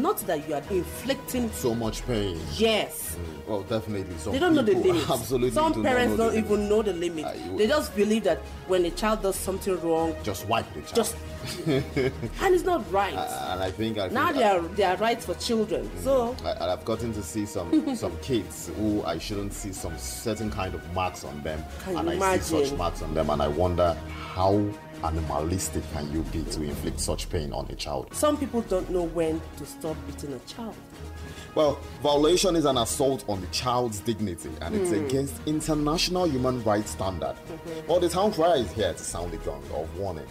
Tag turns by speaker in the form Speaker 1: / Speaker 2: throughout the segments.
Speaker 1: not that you are inflicting
Speaker 2: so much pain.
Speaker 1: Yes.
Speaker 2: Mm. Well, definitely. Some
Speaker 1: they don't know the
Speaker 2: limits. Absolutely.
Speaker 1: Some
Speaker 2: do
Speaker 1: parents
Speaker 2: don't
Speaker 1: don't even know the limit. Uh, they just believe that when a child does something wrong,
Speaker 2: just wipe the child.
Speaker 1: Just and it's not right. Uh,
Speaker 2: and I think, I think
Speaker 1: now they are they are rights for children. Mm, so
Speaker 2: I, have gotten to see some some kids who I shouldn't see some certain kind of marks on them,
Speaker 1: Can
Speaker 2: and I
Speaker 1: imagine?
Speaker 2: see such marks on them, and I wonder how animalistic can you be to inflict such pain on a child?
Speaker 1: Some people don't know when to stop beating a child.
Speaker 2: Well, violation is an assault on the child's dignity and it's mm. against international human rights standard. Mm-hmm. Well, the town crier is here to sound the gong of warning.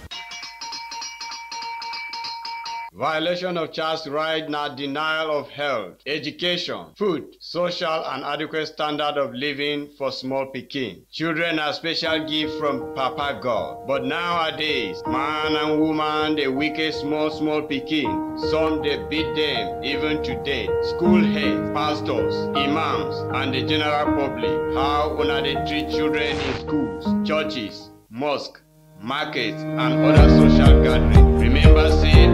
Speaker 3: Violation of child's right now denial of health, education, food, social and adequate standard of living for small pikin. Children are special gift from Papa God. But nowadays, man and woman, the wicked small, small pikin. Some they beat them even today. School heads, pastors, imams, and the general public. How una they treat children in schools, churches, mosques, markets, and other social gatherings. Remember, say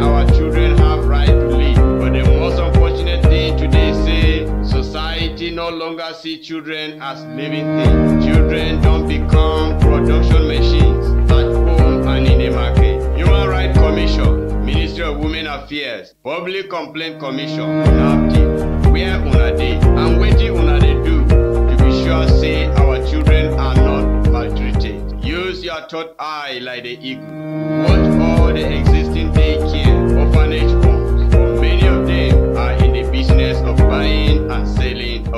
Speaker 3: longer see children as living things. Children don't become production machines at home and in the market. Human Rights Commission, Ministry of Women Affairs, Public Complaint Commission, NAPTIP, where una dey and wetin una dey do to be sure say our children are not maltreated. Use your third eye like the eagle. Watch all the existing daycare, orphanage homes,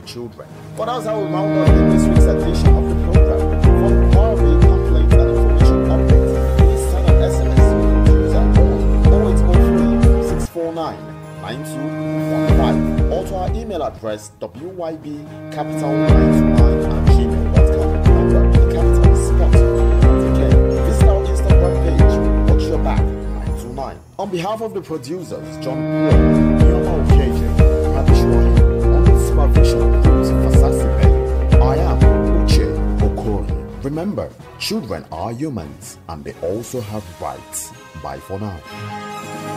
Speaker 3: the children.
Speaker 2: But that's how we round up in this week's edition of the program. For inquiry, complaints, and information updates, please send an SMS to user on 0803 649 9215 or to our email address wybcapital99 at gmail.com. Remember, the capital is spot. Visit our Instagram page, watch your back. 929. On behalf of the producers, John Paul, Yoma Okeje, Remember, children are humans and they also have rights. Bye for now.